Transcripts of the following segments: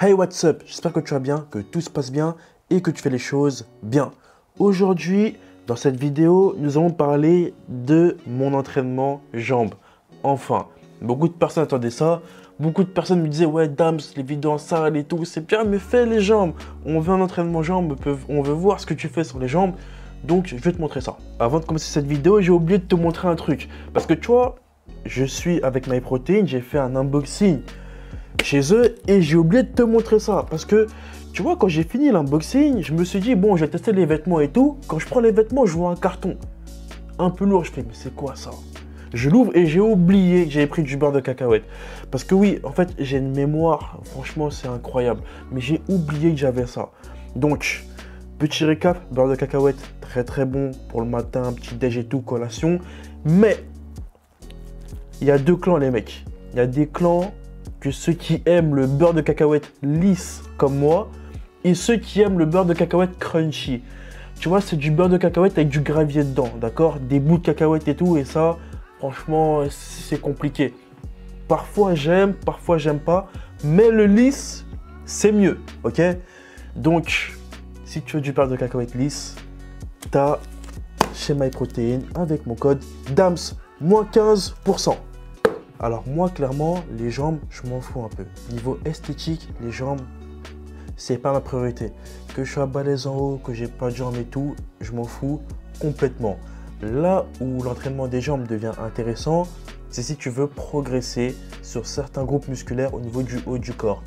Hey what's up, j'espère que tu vas bien, que tout se passe bien et que tu fais les choses bien. Aujourd'hui, dans cette vidéo, nous allons parler de mon entraînement jambes. Enfin, beaucoup de personnes attendaient ça. Beaucoup de personnes me disaient ouais Dams, les vidéos en salle et tout, c'est bien mais fais les jambes. On veut un entraînement jambes, on veut voir ce que tu fais sur les jambes. Donc je vais te montrer ça. Avant de commencer cette vidéo, j'ai oublié de te montrer un truc. Parce que tu vois, je suis avec MyProtein, j'ai fait un unboxing chez eux et j'ai oublié de te montrer ça. Parce que tu vois, quand j'ai fini l'unboxing, je me suis dit, bon, je vais tester les vêtements et tout. Quand je prends les vêtements, je vois un carton un peu lourd. Je fais, mais c'est quoi ça? Je l'ouvre et j'ai oublié que j'avais pris du beurre de cacahuète. Parce que oui, en fait, j'ai une mémoire, franchement, c'est incroyable. Mais j'ai oublié que j'avais ça. Donc, petit récap, beurre de cacahuète, très très bon pour le matin, petit déj et tout, collation. Mais, il y a deux clans, les mecs. Il y a des clans que ceux qui aiment le beurre de cacahuète lisse comme moi, et ceux qui aiment le beurre de cacahuète crunchy. Tu vois, c'est du beurre de cacahuète avec du gravier dedans, d'accord? Des bouts de cacahuète et tout, et ça, franchement, c'est compliqué. Parfois j'aime, parfois j'aime pas, mais le lisse, c'est mieux, ok? Donc, si tu veux du beurre de cacahuète lisse, t'as chez MyProtein avec mon code DAMS, moins 15%. Alors moi, clairement, les jambes, je m'en fous un peu. Niveau esthétique, les jambes, c'est pas ma priorité. Que je sois balèze en haut, que j'ai pas de jambes et tout, je m'en fous complètement. Là où l'entraînement des jambes devient intéressant, c'est si tu veux progresser sur certains groupes musculaires au niveau du haut du corps.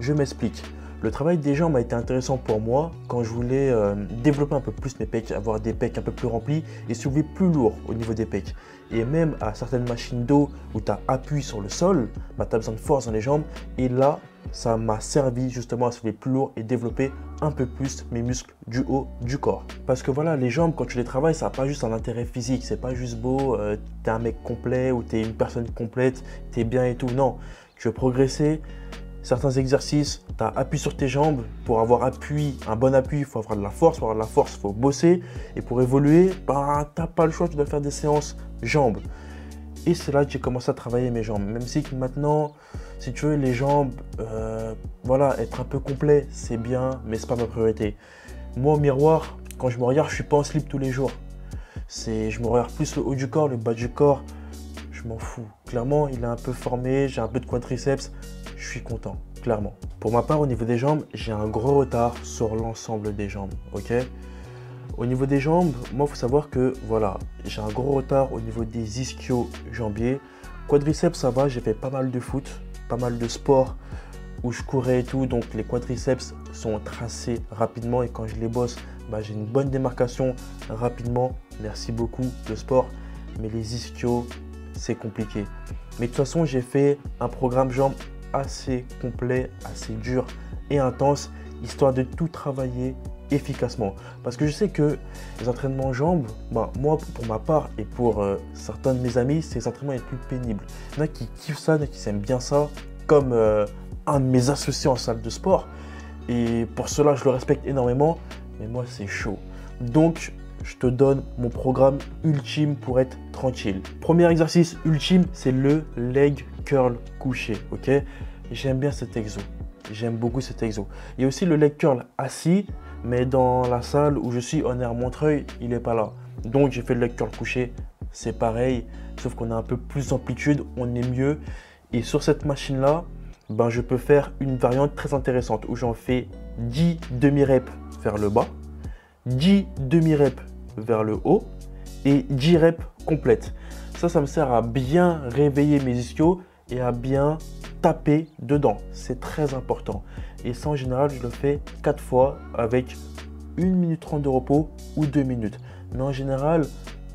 Je m'explique. Le travail des jambes a été intéressant pour moi quand je voulais euh, développer un peu plus mes pecs, avoir des pecs un peu plus remplis et soulever plus lourd au niveau des pecs. Et même à certaines machines d'eau où tu as appui sur le sol, tu as besoin de force dans les jambes. Et là, ça m'a servi justement à soulever plus lourd et développer un peu plus mes muscles du haut du corps. Parce que voilà, les jambes, quand tu les travailles, ça n'a pas juste un intérêt physique. C'est pas juste beau, euh, tu es un mec complet ou tu es une personne complète, tu es bien et tout. Non, tu veux progresser, certains exercices, tu as appui sur tes jambes. Pour avoir appui, un bon appui, il faut avoir de la force. Pour avoir de la force, il faut bosser. Et pour évoluer, bah, tu n'as pas le choix, tu dois faire des séances jambes. Et c'est là que j'ai commencé à travailler mes jambes. Même si maintenant, si tu veux, les jambes, euh, voilà, être un peu complet, c'est bien, mais c'est pas ma priorité. Moi, au miroir, quand je me regarde, je suis pas en slip tous les jours. Je me regarde plus le haut du corps, le bas du corps. Je m'en fous. Clairement, il est un peu formé, j'ai un peu de quadriceps je suis content, clairement. Pour ma part, au niveau des jambes, j'ai un gros retard sur l'ensemble des jambes, ok? Au niveau des jambes, moi, il faut savoir que, voilà, j'ai un gros retard au niveau des ischio-jambiers. Quadriceps, ça va, j'ai fait pas mal de foot, pas mal de sport où je courais et tout, donc les quadriceps sont tracés rapidement et quand je les bosse, bah, j'ai une bonne démarcation rapidement. Merci beaucoup le sport, mais les ischios, c'est compliqué. Mais de toute façon, j'ai fait un programme jambes assez complet, assez dur et intense, histoire de tout travailler efficacement. Parce que je sais que les entraînements jambes, bah, moi pour ma part et pour euh, certains de mes amis, c'est les entraînements les plus pénibles. Il y en a qui kiffent ça, qui aiment bien ça, comme euh, un de mes associés en salle de sport. Et pour cela, je le respecte énormément, mais moi c'est chaud. Donc je te donne mon programme ultime pour être tranquille. Premier exercice ultime, c'est le leg curl couché, ok? J'aime bien cet exo. J'aime beaucoup cet exo. Il y a aussi le leg curl assis, mais dans la salle où je suis, on est à Montreuil, il n'est pas là. Donc j'ai fait le leg curl couché, c'est pareil, sauf qu'on a un peu plus d'amplitude, on est mieux. Et sur cette machine-là, ben, je peux faire une variante très intéressante où j'en fais 10 demi-reps vers le bas, 10 demi-reps vers le haut et 10 reps complètes. Ça, ça me sert à bien réveiller mes ischios et à bien taper dedans. C'est très important. Et ça, en général, je le fais 4 fois avec 1 minute 30 de repos ou 2 minutes. Mais en général,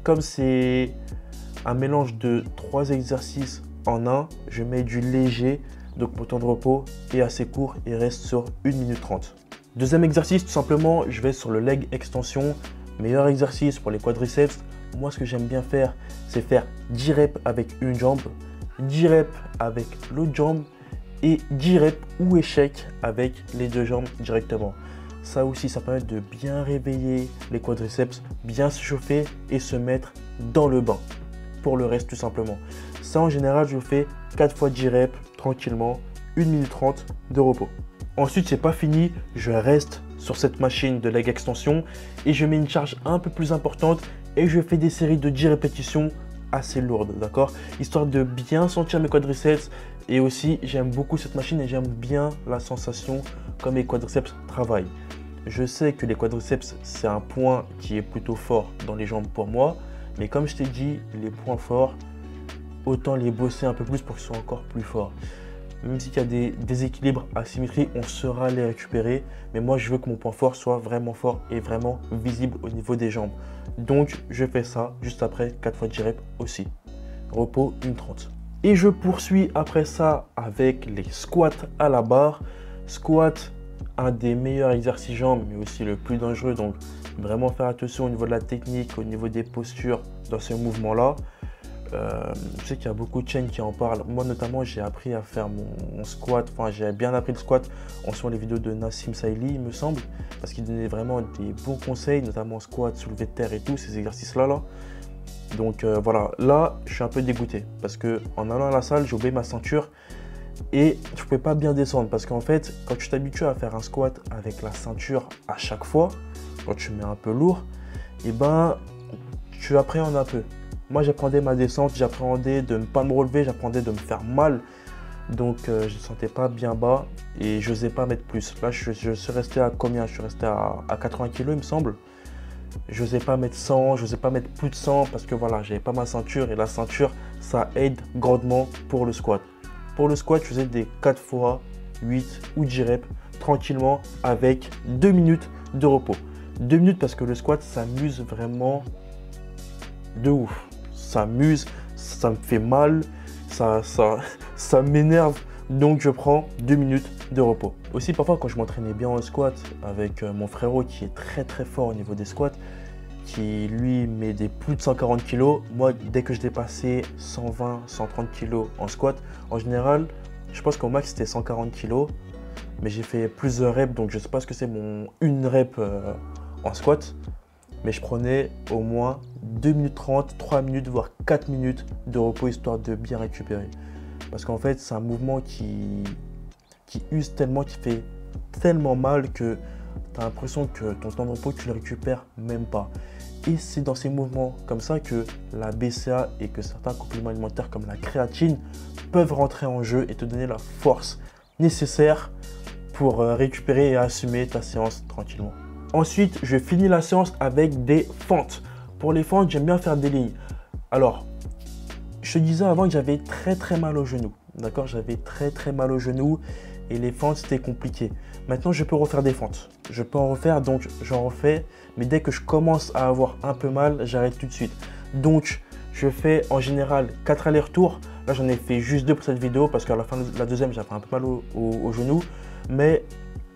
comme c'est un mélange de 3 exercices en un, je mets du léger, donc mon temps de repos est assez court et reste sur 1 minute 30. Deuxième exercice, tout simplement, je vais sur le leg extension. Meilleur exercice pour les quadriceps. Moi, ce que j'aime bien faire, c'est faire 10 reps avec une jambe, 10 reps avec l'autre jambe et 10 reps ou échec avec les deux jambes directement. Ça aussi, ça permet de bien réveiller les quadriceps, bien se chauffer et se mettre dans le bain. Pour le reste, tout simplement. Ça, en général, je fais 4 fois 10 reps tranquillement, 1 minute 30 de repos. Ensuite, c'est pas fini, je reste sur cette machine de leg extension et je mets une charge un peu plus importante et je fais des séries de 10 répétitions assez lourdes, d'accord? Histoire de bien sentir mes quadriceps et aussi j'aime beaucoup cette machine et j'aime bien la sensation comme mes quadriceps travaillent. Je sais que les quadriceps c'est un point qui est plutôt fort dans les jambes pour moi, mais comme je t'ai dit, les points forts, autant les bosser un peu plus pour qu'ils soient encore plus forts. Même s'il y a des déséquilibres, asymétries, on saura les récupérer. Mais moi, je veux que mon point fort soit vraiment fort et vraiment visible au niveau des jambes. Donc, je fais ça juste après 4 fois de reps aussi. Repos 1,30. Et je poursuis après ça avec les squats à la barre. Squat, un des meilleurs exercices jambes, mais aussi le plus dangereux. Donc, vraiment faire attention au niveau de la technique, au niveau des postures dans ce mouvement-là. Euh, je sais qu'il y a beaucoup de chaînes qui en parlent. Moi, notamment, j'ai appris à faire mon, squat. Enfin, j'ai bien appris le squat en suivant les vidéos de Nassim Saïli, il me semble, parce qu'il donnait vraiment des bons conseils, notamment squat, soulevé de terre et tout, ces exercices-là. Là. Donc euh, voilà, là, je suis un peu dégoûté parce que en allant à la salle, j'ai oublié ma ceinture et je ne pouvais pas bien descendre parce qu'en fait, quand tu t'habitues à faire un squat avec la ceinture à chaque fois, quand tu mets un peu lourd, et eh ben, tu appréhendes un peu. Moi, j'apprenais ma descente, j'appréhendais de ne pas me relever, j'apprenais de me faire mal. Donc, euh, je ne sentais pas bien bas et je n'osais pas mettre plus. Là, je, suis resté à combien? Je suis resté à, 80 kg, il me semble. Je n'osais pas mettre 100, je n'osais pas mettre plus de 100 parce que voilà, j'avais pas ma ceinture et la ceinture, ça aide grandement pour le squat. Pour le squat, je faisais des 4 fois 8 ou 10 reps tranquillement avec 2 minutes de repos. 2 minutes parce que le squat s'amuse vraiment de ouf ça m'amuse, ça me fait mal, ça, ça, ça m'énerve. Donc je prends deux minutes de repos. Aussi parfois quand je m'entraînais bien en squat avec euh, mon frérot qui est très très fort au niveau des squats, qui lui met des plus de 140 kg, moi dès que je dépassais 120, 130 kg en squat, en général, je pense qu'au max c'était 140 kg, mais j'ai fait plusieurs reps donc je sais pas ce que c'est mon une rep euh, en squat, mais je prenais au moins 2 minutes 30, 3 minutes, voire 4 minutes de repos histoire de bien récupérer. Parce qu'en fait, c'est un mouvement qui, qui use tellement, qui fait tellement mal que tu as l'impression que ton temps de repos, tu le récupères même pas. Et c'est dans ces mouvements comme ça que la BCA et que certains compléments alimentaires comme la créatine peuvent rentrer en jeu et te donner la force nécessaire pour euh, récupérer et assumer ta séance tranquillement. Ensuite, je finis la séance avec des fentes. Pour les fentes, j'aime bien faire des lignes. Alors, je te disais avant que j'avais très très mal au genou. D'accord? J'avais très très mal au genou et les fentes c'était compliqué. Maintenant, je peux refaire des fentes. Je peux en refaire, donc j'en refais. Mais dès que je commence à avoir un peu mal, j'arrête tout de suite. Donc, je fais en général 4 allers-retours. Là, j'en ai fait juste deux pour cette vidéo parce qu'à la fin de la deuxième, j'avais un peu mal au, au genou. Mais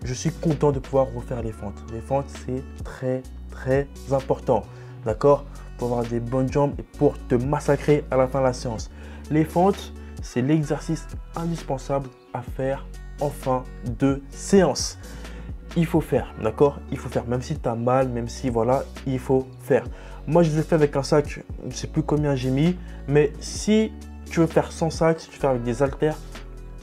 je suis content de pouvoir refaire les fentes. Les fentes, c'est très, très important. D'accord? Pour avoir des bonnes jambes et pour te massacrer à la fin de la séance. Les fentes, c'est l'exercice indispensable à faire en fin de séance. Il faut faire, d'accord? Il faut faire, même si tu as mal, même si voilà, il faut faire. Moi, je les ai fait avec un sac, je ne sais plus combien j'ai mis, mais si tu veux faire sans sac, si tu fais avec des haltères,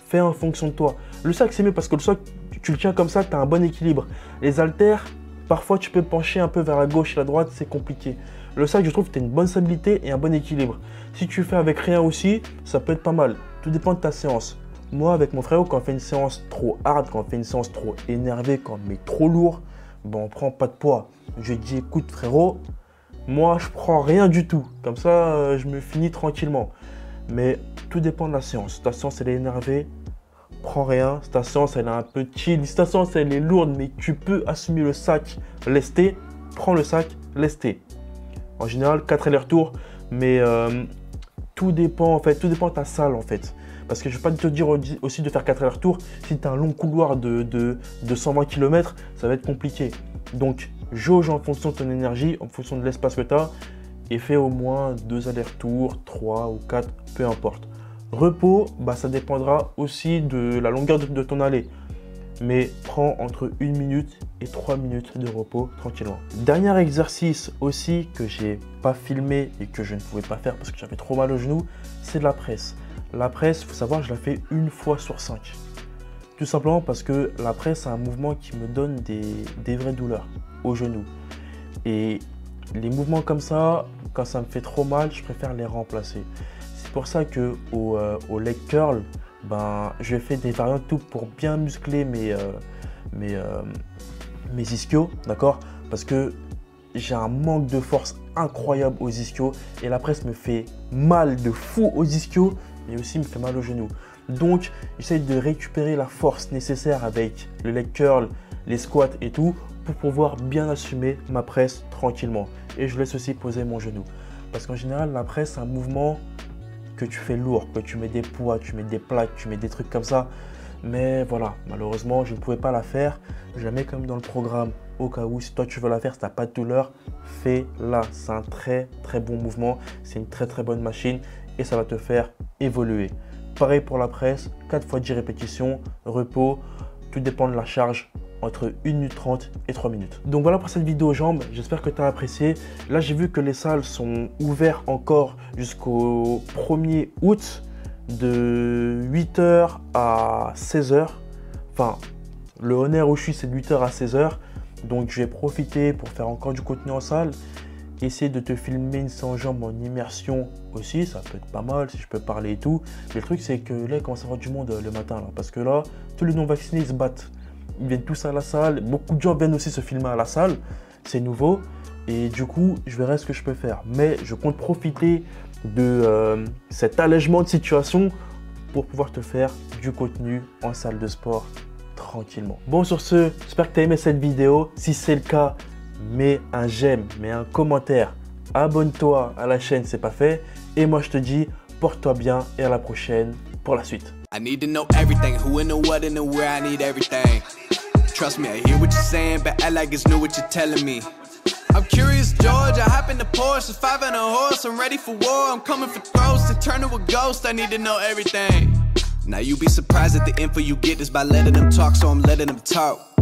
fais en fonction de toi. Le sac, c'est mieux parce que le sac, tu le tiens comme ça, tu as un bon équilibre. Les haltères, parfois tu peux pencher un peu vers la gauche et la droite, c'est compliqué. Le sac, je trouve que tu as une bonne stabilité et un bon équilibre. Si tu fais avec rien aussi, ça peut être pas mal. Tout dépend de ta séance. Moi, avec mon frère, quand on fait une séance trop hard, quand on fait une séance trop énervée, quand on met trop lourd, bon, on prend pas de poids. Je dis, écoute frérot, moi je prends rien du tout. Comme ça, euh, je me finis tranquillement. Mais tout dépend de la séance. Ta séance, elle est énervée, prends rien. Ta séance, elle est un peu chill. Si ta séance, elle est lourde, mais tu peux assumer le sac lesté, prends le sac lesté. En général, 4 allers-retours, mais euh, tout dépend en fait, tout dépend de ta salle en fait. Parce que je ne vais pas te dire aussi de faire 4 allers-retours. Si tu as un long couloir de, de, de 120 km, ça va être compliqué. Donc, jauge en fonction de ton énergie, en fonction de l'espace que tu as, et fais au moins 2 allers-retours, 3 ou 4, peu importe. Repos, bah, ça dépendra aussi de la longueur de, ton allée. Mais prends entre 1 minute et 3 minutes de repos tranquillement. Dernier exercice aussi que j'ai pas filmé et que je ne pouvais pas faire parce que j'avais trop mal au genou, c'est de la presse. La presse, il faut savoir, je la fais une fois sur 5. Tout simplement parce que la presse, c'est un mouvement qui me donne des, des vraies douleurs au genou. Et les mouvements comme ça, quand ça me fait trop mal, je préfère les remplacer. Pour ça que au, euh, leg curl, ben, je fais des variantes tout pour bien muscler mes, euh, mes, euh, mes ischios, d'accord? Parce que j'ai un manque de force incroyable aux ischios et la presse me fait mal de fou aux ischios mais aussi me fait mal aux genoux. Donc, j'essaie de récupérer la force nécessaire avec le leg curl, les squats et tout pour pouvoir bien assumer ma presse tranquillement. Et je laisse aussi poser mon genou. Parce qu'en général, la presse, c'est un mouvement que tu fais lourd, que tu mets des poids, tu mets des plaques, tu mets des trucs comme ça. Mais voilà, malheureusement, je ne pouvais pas la faire. Je la mets comme dans le programme au cas où, si toi tu veux la faire, si tu n'as pas de douleur, fais-la. C'est un très très bon mouvement. C'est une très très bonne machine et ça va te faire évoluer. Pareil pour la presse, 4 fois 10 répétitions, repos, tout dépend de la charge entre 1 minute 30 et 3 minutes. Donc voilà pour cette vidéo jambes, j'espère que tu as apprécié. Là j'ai vu que les salles sont ouvertes encore jusqu'au 1er août de 8h à 16h. Enfin, le honneur où je suis c'est de 8h à 16h. Donc je vais profiter pour faire encore du contenu en salle. Essayer de te filmer une sans jambes en immersion aussi, ça peut être pas mal si je peux parler et tout. Mais le truc c'est que là il commence à avoir du monde euh, le matin là. Parce que là, tous les non vaccinés se battent. Ils viennent tous à la salle. Beaucoup de gens viennent aussi se filmer à la salle. C'est nouveau. Et du coup, je verrai ce que je peux faire. Mais je compte profiter de euh, cet allègement de situation pour pouvoir te faire du contenu en salle de sport tranquillement. Bon, sur ce, j'espère que tu as aimé cette vidéo. Si c'est le cas, mets un j'aime, mets un commentaire. Abonne-toi à la chaîne, c'est pas fait. Et moi, je te dis, porte-toi bien et à la prochaine pour la suite. Trust me, I hear what you're saying, but I like it's new what you're telling me. I'm curious, George. I hop in the Porsche, five and a horse. I'm ready for war. I'm coming for throats to turn to a ghost. I need to know everything. Now you be surprised at the info you get is by letting them talk, so I'm letting them talk.